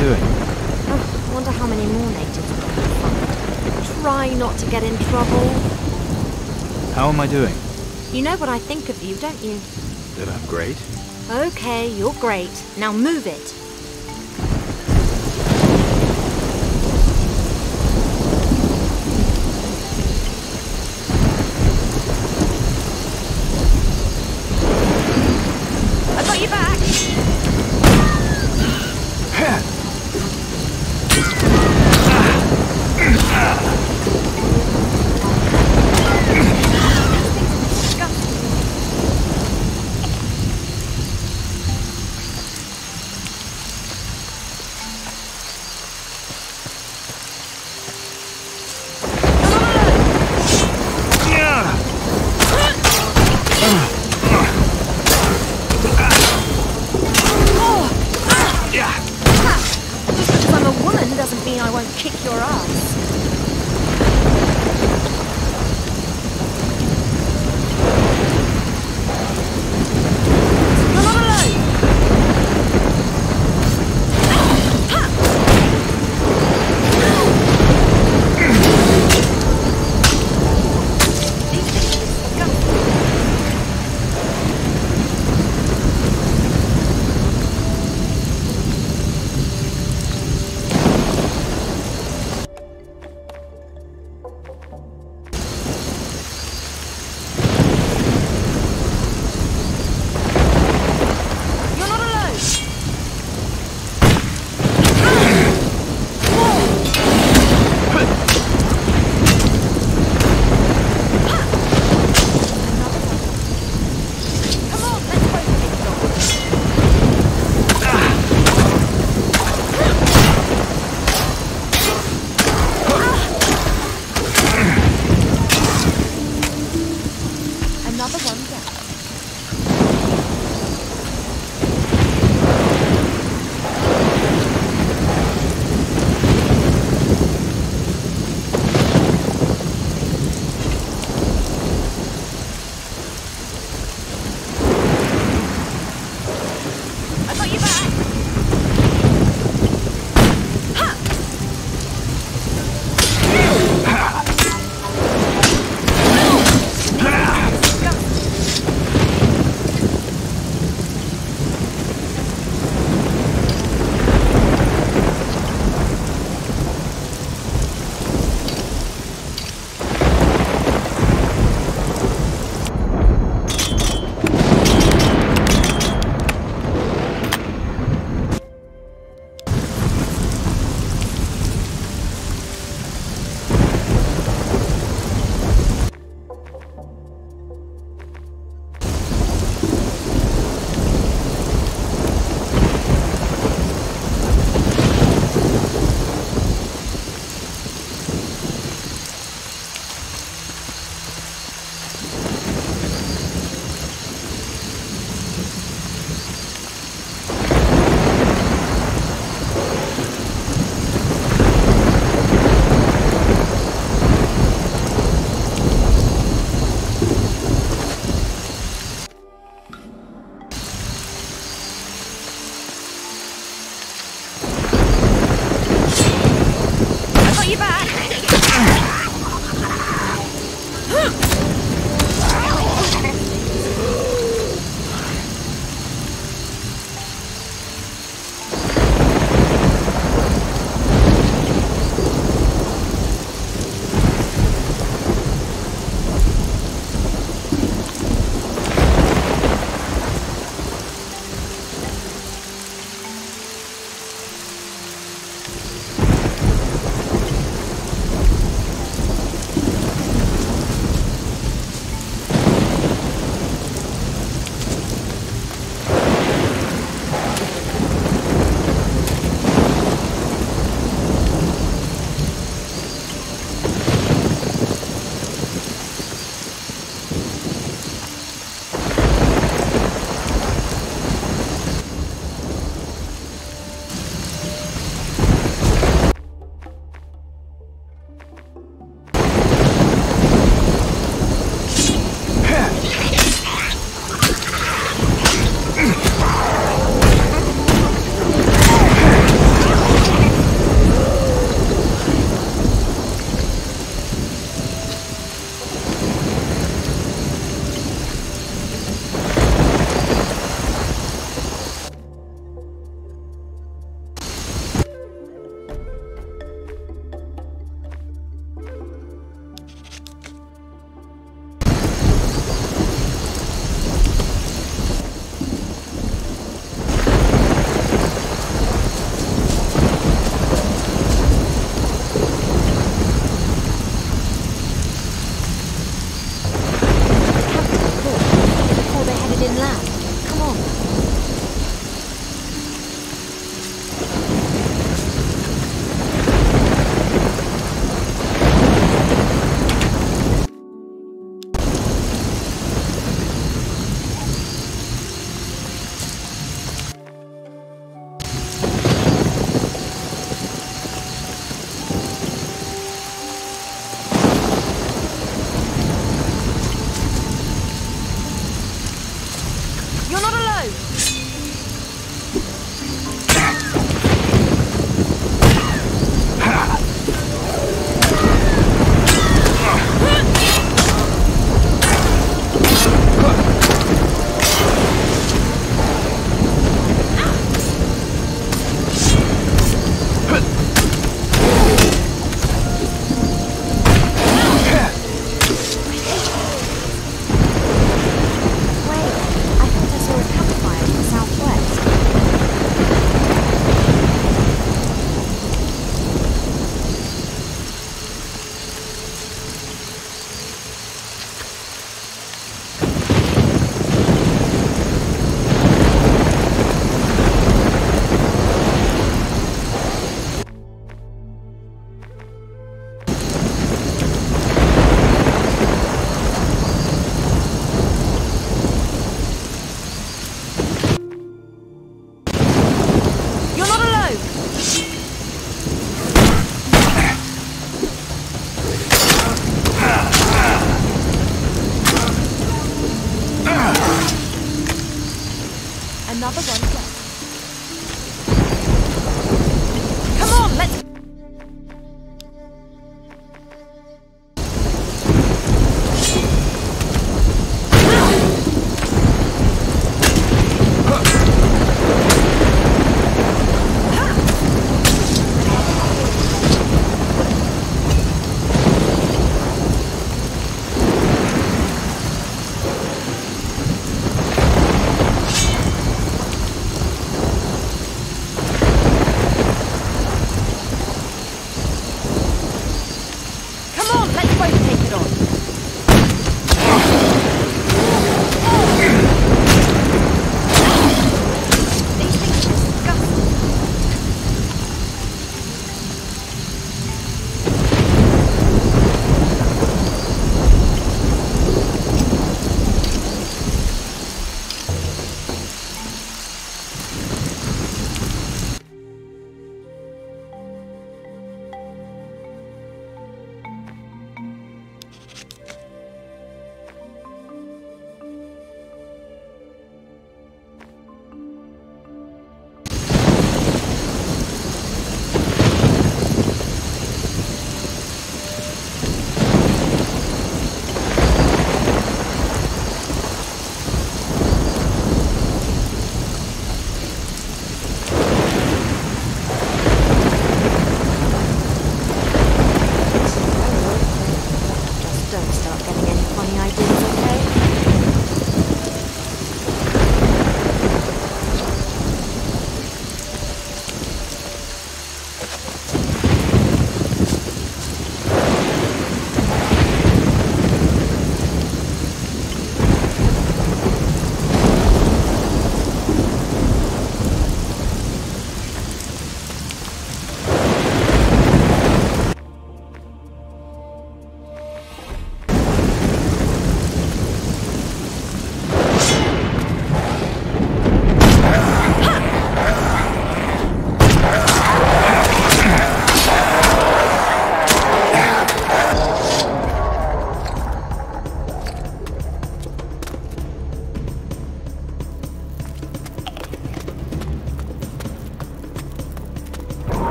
How am I doing? Oh, wonder how many more natives we're going to find. Try not to get in trouble. How am I doing? You know what I think of you, don't you? That I'm great? Okay, you're great. Now move it.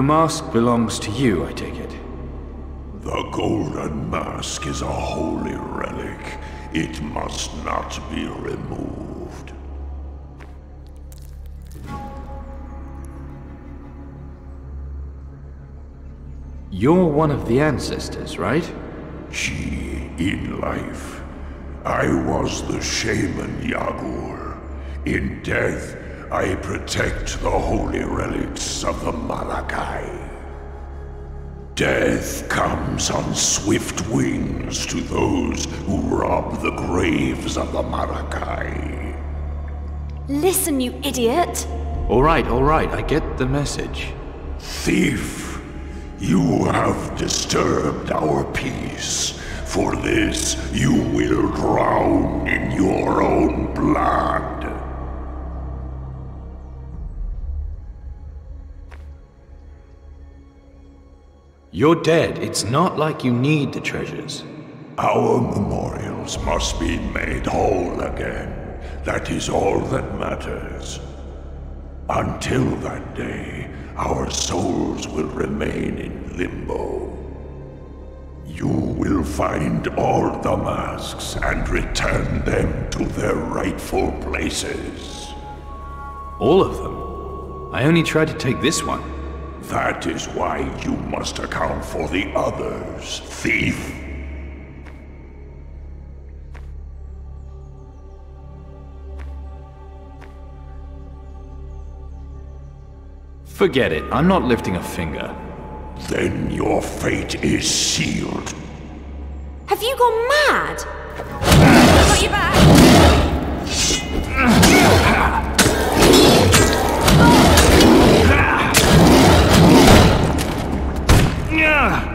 The mask belongs to you, I take it. The golden mask is a holy relic. It must not be removed. You're one of the ancestors, right? She, in life, I was the shaman Yagur. In death, I protect the holy relics of the Maracai. Death comes on swift wings to those who rob the graves of the Maracai. Listen, you idiot! All right, all right, I get the message. Thief, you have disturbed our peace. For this, you will drown in your own blood. You're dead. It's not like you need the treasures. Our memorials must be made whole again. That is all that matters. Until that day, our souls will remain in limbo. You will find all the masks and return them to their rightful places. All of them. I only tried to take this one. That is why you must account for the others, thief. Forget it. I'm not lifting a finger. Then your fate is sealed. Have you gone mad? Got you back! I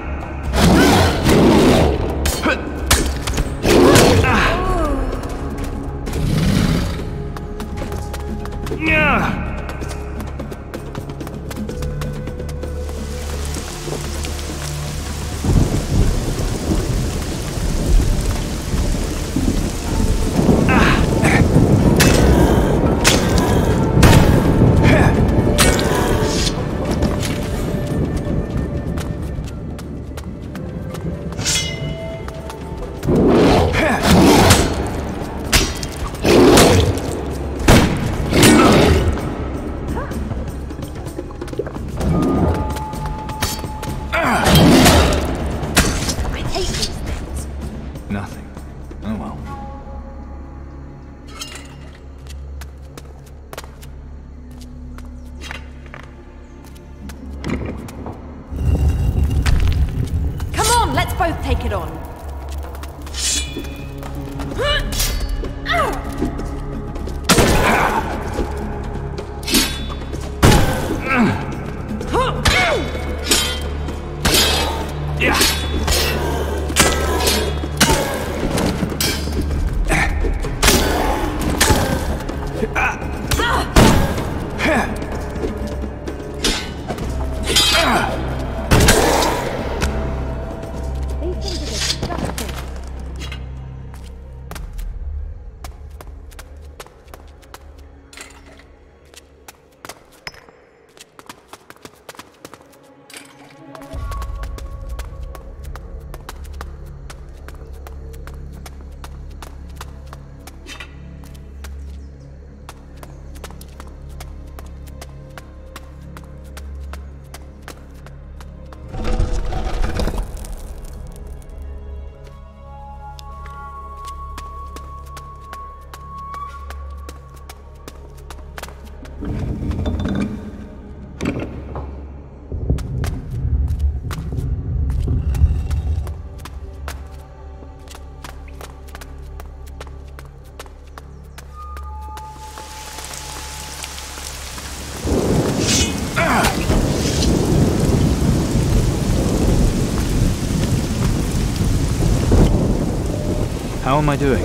How am I doing?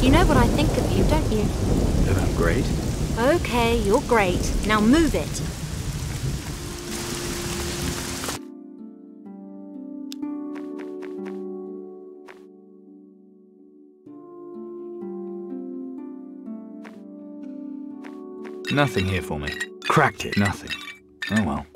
You know what I think of you, don't you? That I'm great. Okay, you're great. Now move it. Nothing here for me. Cracked it. Nothing. Oh well.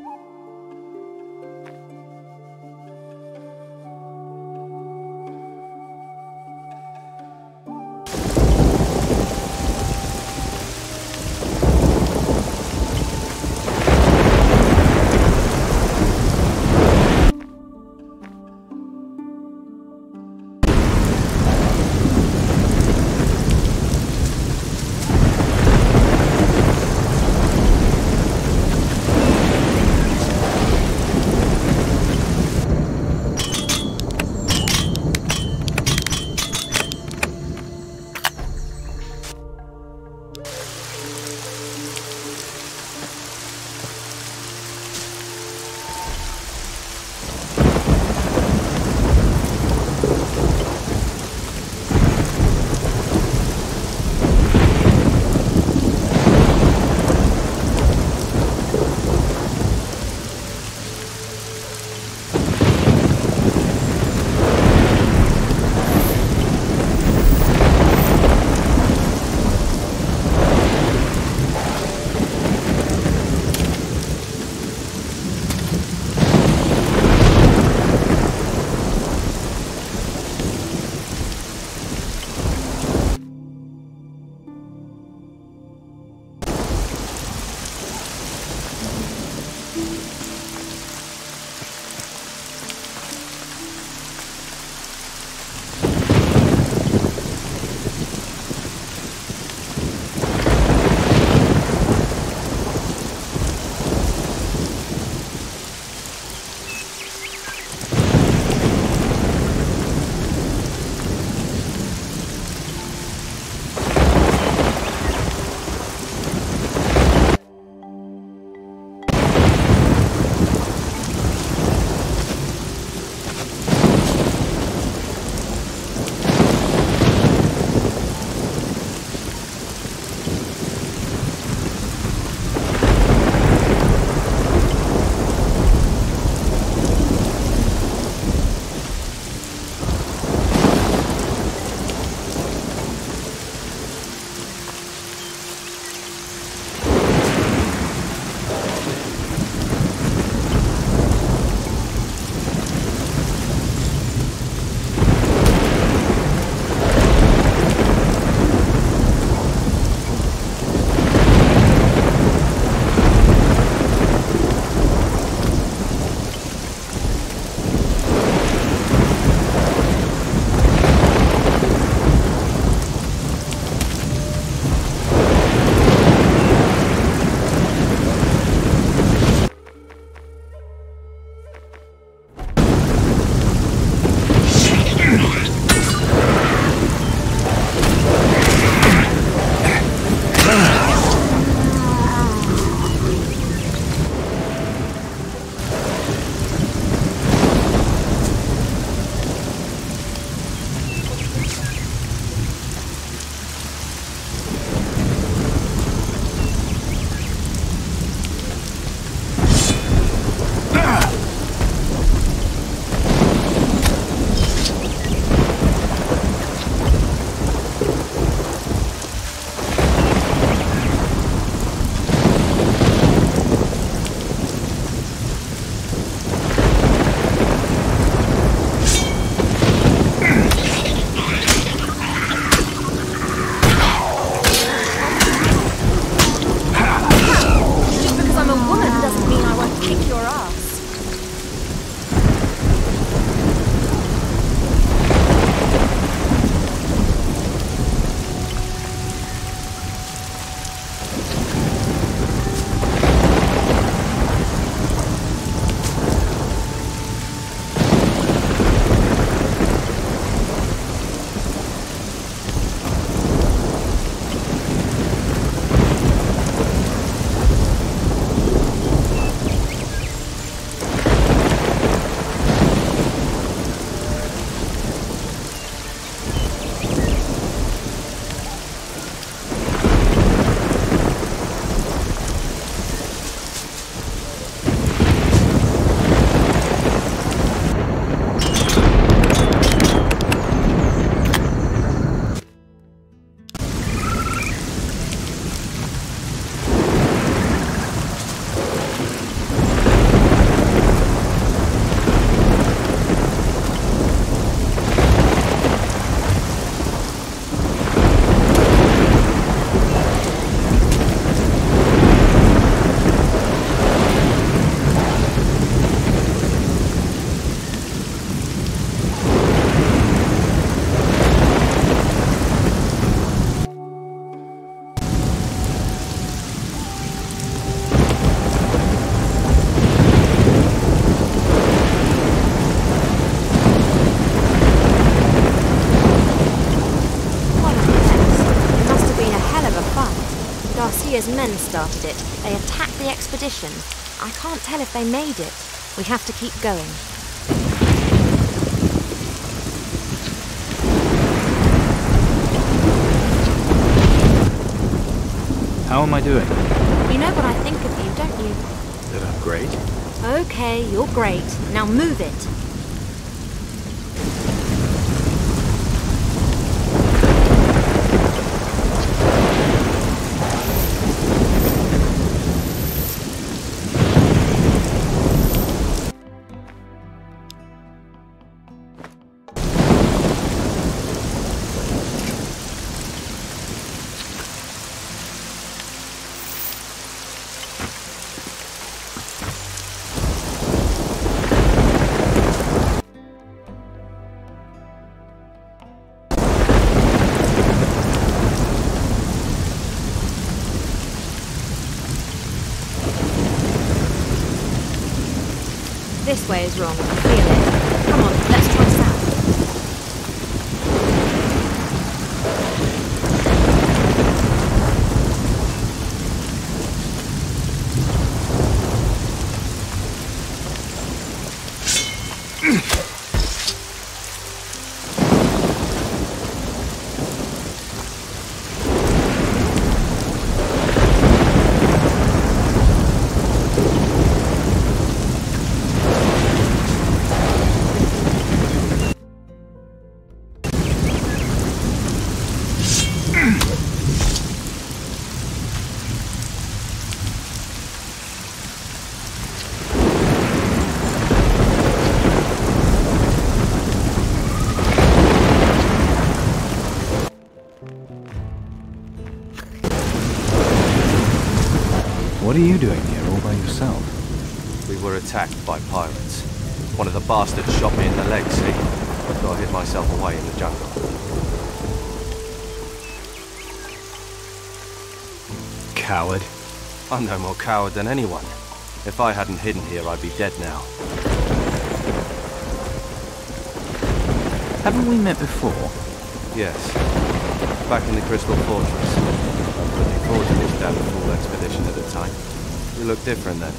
Talia's men started it. They attacked the expedition. I can't tell if they made it. We have to keep going. How am I doing? You know what I think of you, don't you? That I'm great? Okay, you're great. Now move it. Way is wrong. Are you doing here all by yourself? We were attacked by pirates. One of the bastards shot me in the leg, see? So I hid myself away in the jungle. Coward. I'm no more coward than anyone. If I hadn't hidden here, I'd be dead now. Haven't we met before? Yes. Back in the Crystal Fortress. I was looking forward to this damn fool expedition at the time. You look different then.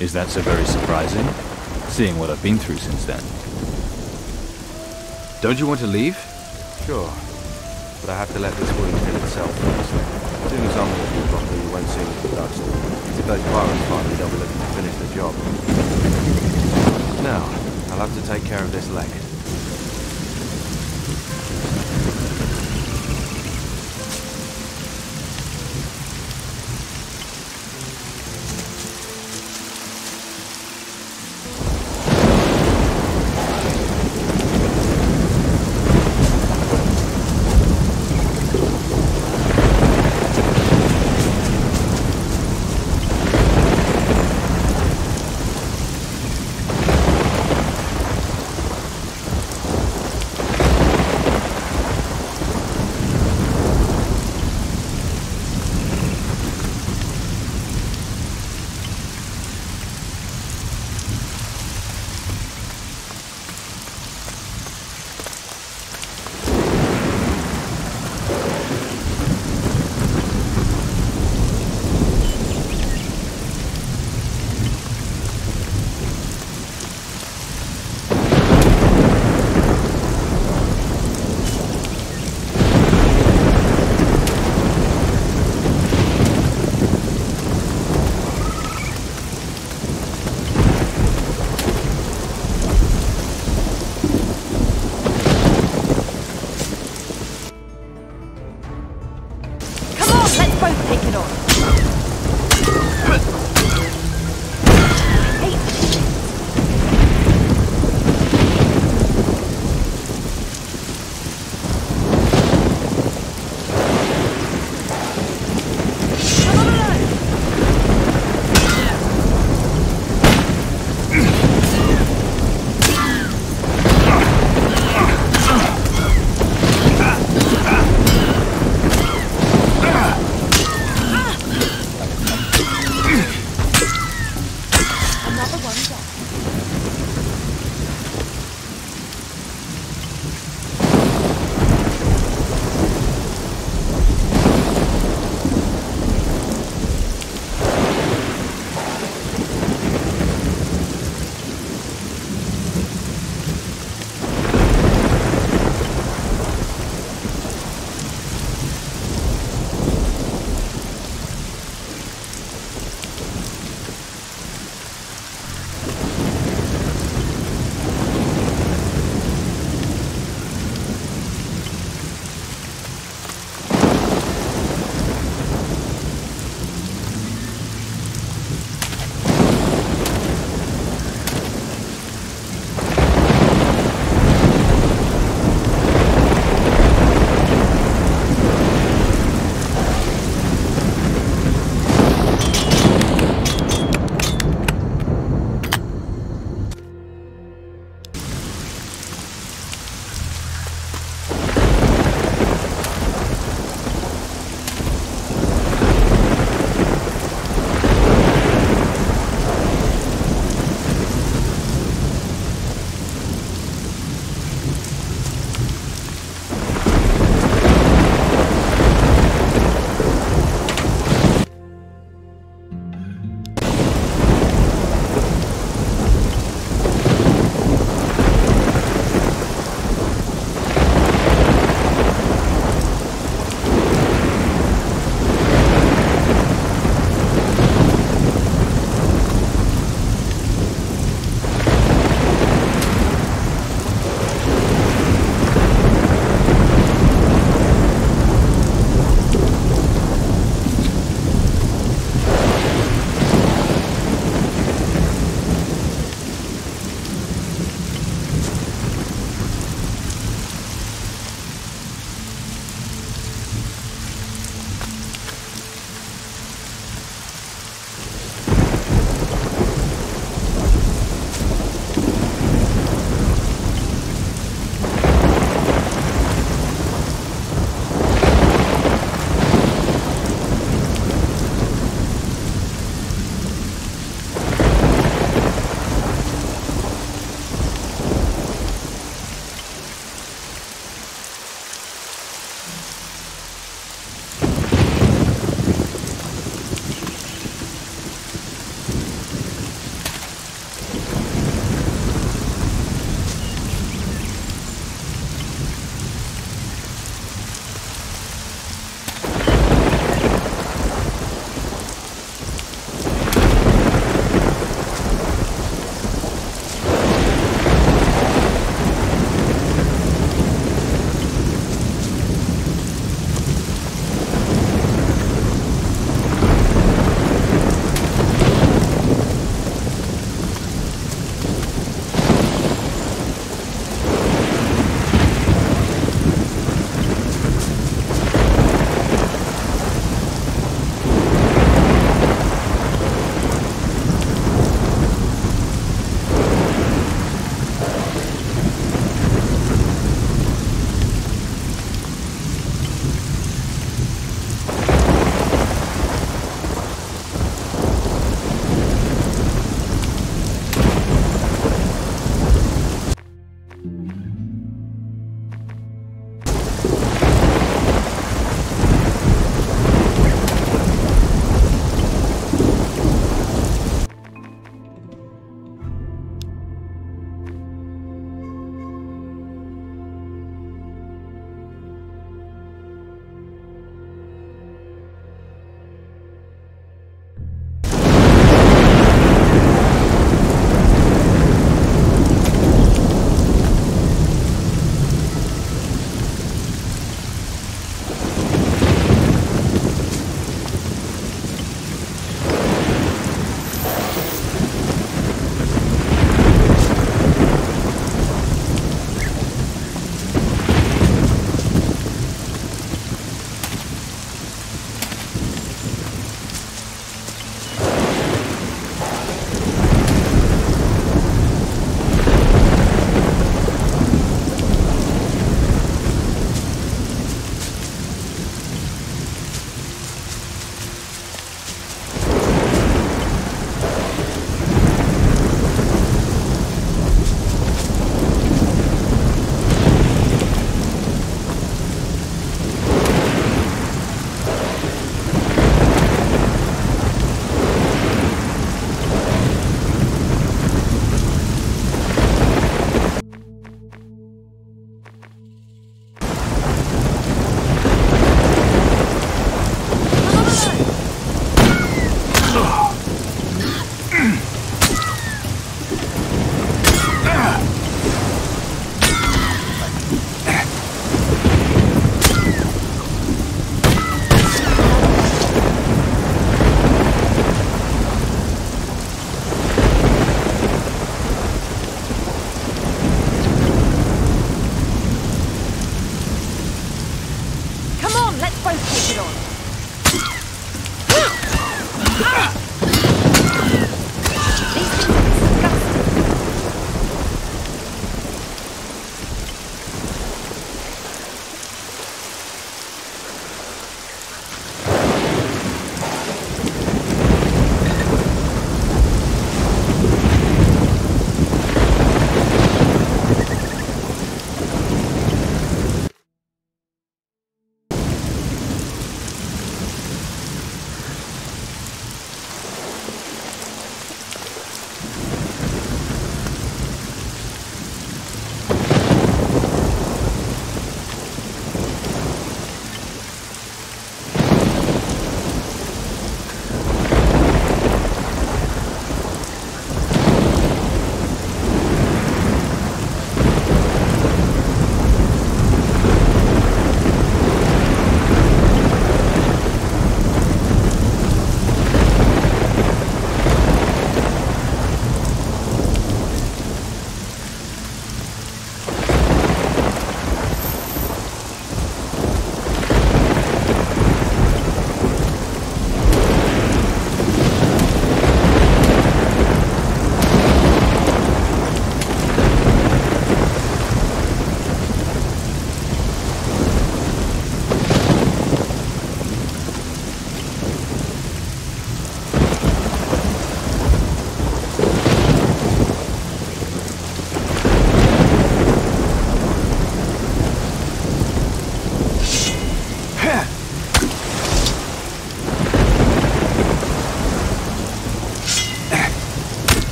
Is that so very surprising? Seeing what I've been through since then. Don't you want to leave? Sure. But I have to let this wound heal itself first. As soon as I'm walking properly, you won't see me for dust. If those pirates find me, they'll be looking to finish the job. Now, I'll have to take care of this leg.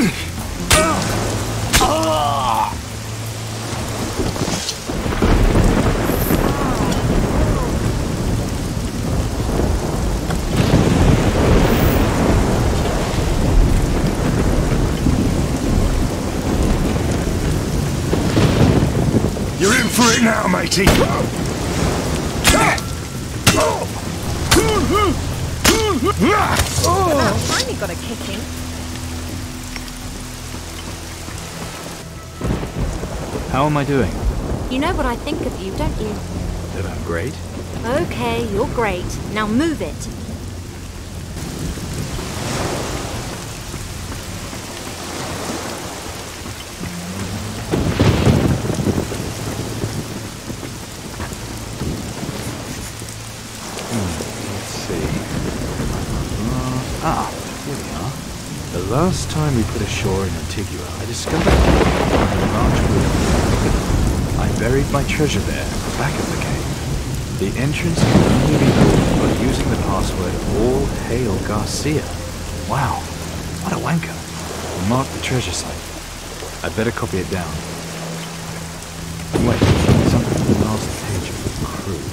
You're in for it now, matey. Finally got a kicking. How am I doing? You know what I think of you, don't you? That I'm great? Okay, you're great. Now move it. Let's see. Uh, ah, here we are. The last time we put ashore in Antigua, I discovered a large room. Buried my treasure there, at the back of the cave. The entrance can only be opened by using the password All Hail Garcia. Wow, what a wanker. Mark the treasure site. I'd better copy it down. Wait, something from the last page of the crew.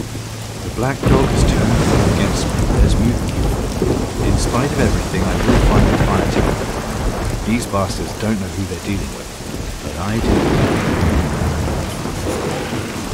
The black dog has turned against me. There's mutant In spite of everything, I will find the fire ticket. These bastards don't know who they're dealing with, but I do. Thank you.